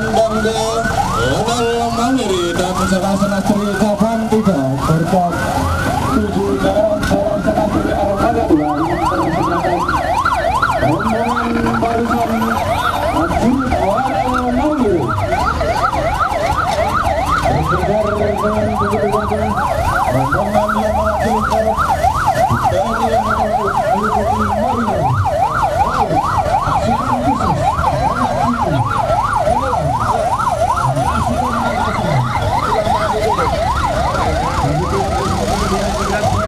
Memandang ke level mandiri dan Salah senastri kapan tiba berkat tujuh jalan jalan senastri armada dua rombongan barisan prajurit warna mandiri bersebar dengan gagah rombongan